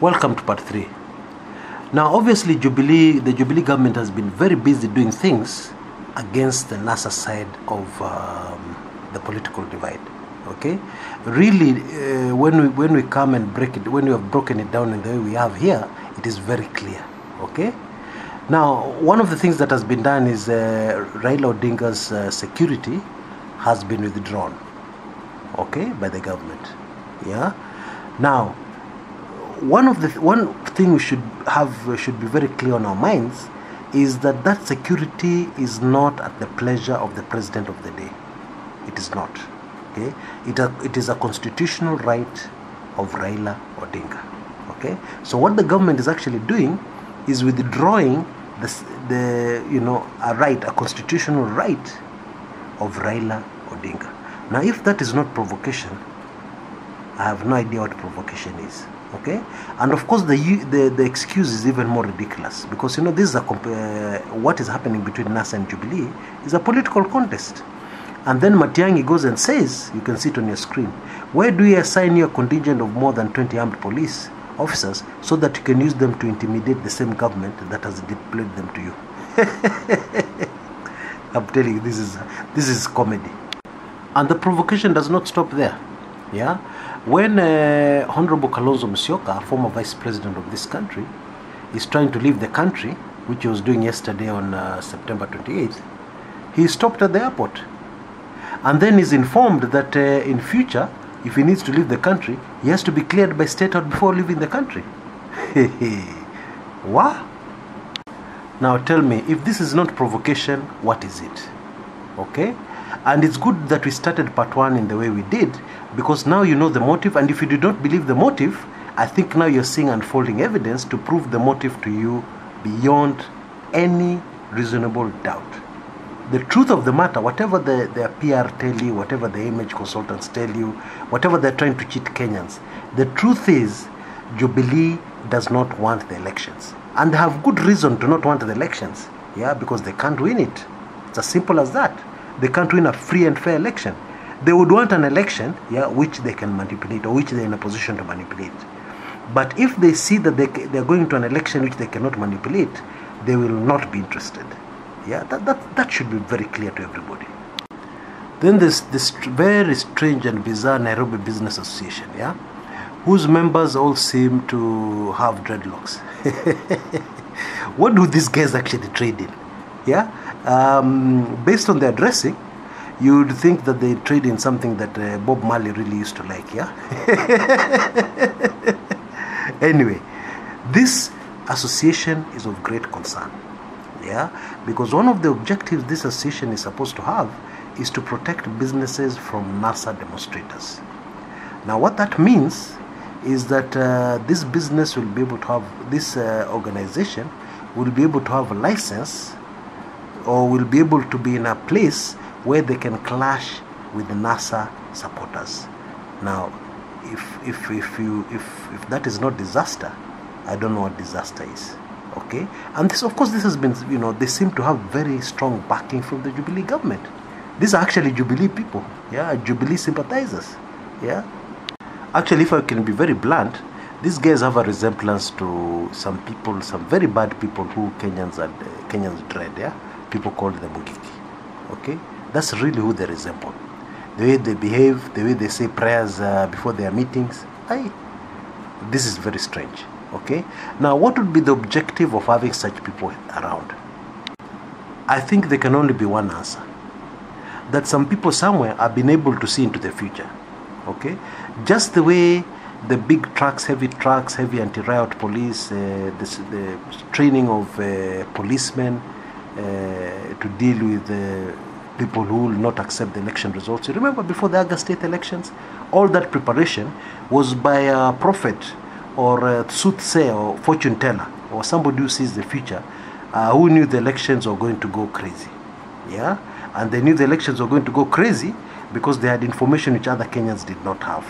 Welcome to part three. Now, obviously, Jubilee, the Jubilee government has been very busy doing things against the NASA side of um, the political divide. Okay, really, uh, when we when we come and break it, when we have broken it down in the way we have here, it is very clear. Okay. Now, one of the things that has been done is uh, Raila Odinga's uh, security has been withdrawn. Okay, by the government. Yeah. Now, one of the one thing we should have should be very clear on our minds is that that security is not at the pleasure of the president of the day. It is not. Okay, it, a, it is a constitutional right of Raila Odinga. Okay, so what the government is actually doing is withdrawing the, the you know a right, a constitutional right of Raila Odinga. Now, if that is not provocation, I have no idea what provocation is. Okay, and of course the the, the excuse is even more ridiculous because you know this is a comp- uh, what is happening between NASA and Jubilee is a political contest. And then Matiang'i goes and says, you can see it on your screen, where do you assign your contingent of more than 20 armed police officers so that you can use them to intimidate the same government that has deployed them to you? I'm telling you, this is this is comedy, and the provocation does not stop there. Yeah, when uh, Honorable Kalonzo Musyoka, former vice president of this country, is trying to leave the country, which he was doing yesterday on uh, September 28th, he stopped at the airport, and then is informed that uh, in future, if he needs to leave the country, he has to be cleared by State House before leaving the country. what? Now tell me, if this is not provocation, what is it? Okay? And it's good that we started part one in the way we did because now you know the motive. And if you do not believe the motive, I think now you're seeing unfolding evidence to prove the motive to you beyond any reasonable doubt. The truth of the matter, whatever the, their PR tell you, whatever the image consultants tell you, whatever they're trying to cheat Kenyans, the truth is Jubilee does not want the elections. And they have good reason to not want the elections. Yeah, because they can't win it. It's as simple as that. They can't win a free and fair election. They would want an election, yeah, which they can manipulate or which they're in a position to manipulate. But if they see that they, they're going to an election which they cannot manipulate, they will not be interested. Yeah, that, that, that should be very clear to everybody. Then there's this very strange and bizarre Nairobi Business Association, yeah, whose members all seem to have dreadlocks. what do these guys actually trade in? Yeah, um, based on their dressing, you would think that they trade in something that uh, Bob Marley really used to like, yeah? anyway, this association is of great concern, yeah? Because one of the objectives this association is supposed to have is to protect businesses from NASA demonstrators. Now, what that means is that uh, this business will be able to have, this uh, organization will be able to have a license or will be able to be in a place where they can clash with NASA supporters. Now, if if if you if if that is not disaster, I don't know what disaster is. Okay, and this of course this has been you know they seem to have very strong backing from the Jubilee government. These are actually Jubilee people, yeah, Jubilee sympathizers, yeah. Actually, if I can be very blunt, these guys have a resemblance to some people, some very bad people who Kenyans are, Kenyans dread, yeah people called the Mungiki. Okay, that's really who they resemble. The way they behave, the way they say prayers uh, before their meetings. I, this is very strange. Okay, now what would be the objective of having such people around? I think there can only be one answer. That some people somewhere have been able to see into the future. Okay, just the way the big trucks, heavy trucks, heavy anti-riot police, uh, this, the training of uh, policemen, to deal with uh, people who will not accept the election results. You remember before the August state elections, all that preparation was by a prophet or a soothsayer or fortune teller or somebody who sees the future uh, who knew the elections were going to go crazy. Yeah? And they knew the elections were going to go crazy because they had information which other Kenyans did not have.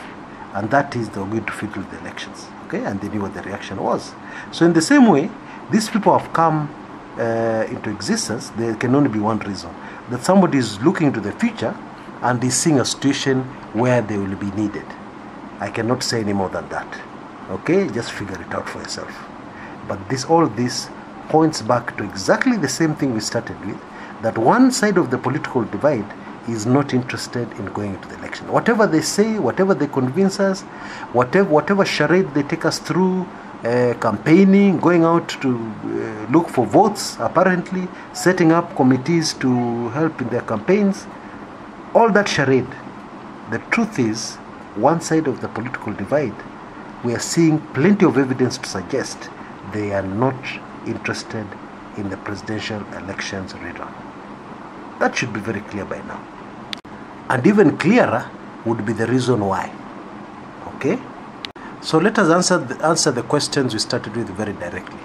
And that is they were going to fiddle with the elections. Okay? And they knew what the reaction was. So, in the same way, these people have come uh, into existence, there can only be one reason that somebody is looking into the future and is seeing a situation where they will be needed. I cannot say any more than that. Okay, just figure it out for yourself. But this, all this points back to exactly the same thing we started with that one side of the political divide is not interested in going into the election. Whatever they say, whatever they convince us, whatever whatever charade they take us through, campaigning, going out to uh, look for votes, apparently setting up committees to help in their campaigns, all that charade. The truth is, one side of the political divide, we are seeing plenty of evidence to suggest they are not interested in the presidential elections rerun. That should be very clear by now. And even clearer would be the reason why. Okay? So let us answer the, answer the questions we started with very directly.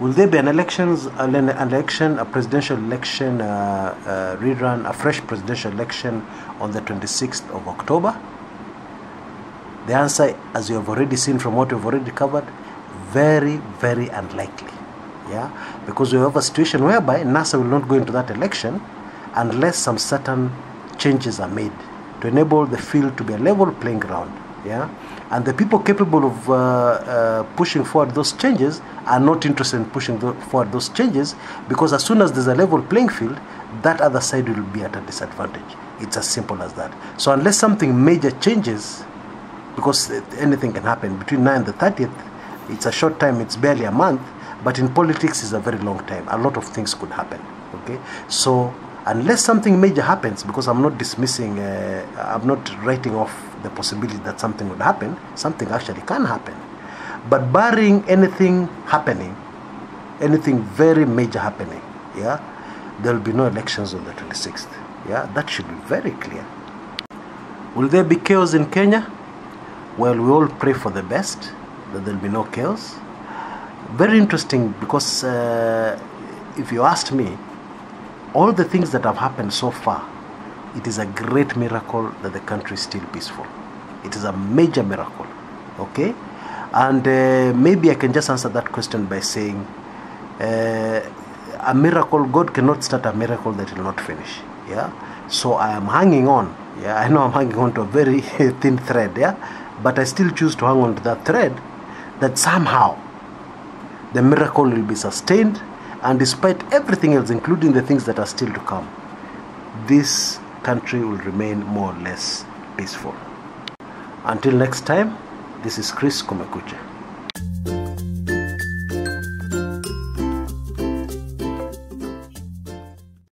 Will there be an elections, an election, a presidential election uh, uh, rerun, a fresh presidential election on the 26th of October? The answer, as you have already seen from what we've already covered, very, very unlikely. Yeah, because we have a situation whereby NASA will not go into that election unless some certain changes are made to enable the field to be a level playing ground. Yeah, and the people capable of uh, uh, pushing forward those changes are not interested in pushing forward those changes because as soon as there's a level playing field, that other side will be at a disadvantage. It's as simple as that. So unless something major changes, because anything can happen between now and the 30th, it's a short time, it's barely a month, but in politics it's a very long time. A lot of things could happen. Okay, so unless something major happens, because I'm not dismissing, uh, I'm not writing off the possibility that something would happen, something actually can happen. But barring anything happening, anything very major happening, yeah, there will be no elections on the 26th. Yeah, that should be very clear. Will there be chaos in Kenya? Well, we all pray for the best, that there will be no chaos. Very interesting because uh, if you asked me, all the things that have happened so far, it is a great miracle that the country is still peaceful. It is a major miracle. Okay? And uh, maybe I can just answer that question by saying uh, a miracle, God cannot start a miracle that will not finish. Yeah? So I am hanging on. Yeah, I know I'm hanging on to a very thin thread. Yeah, but I still choose to hang on to that thread that somehow the miracle will be sustained and despite everything else, including the things that are still to come, this country will remain more or less peaceful. Until next time, this is Chris Kumekucha.